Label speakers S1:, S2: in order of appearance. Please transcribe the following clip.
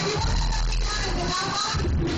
S1: Thank you.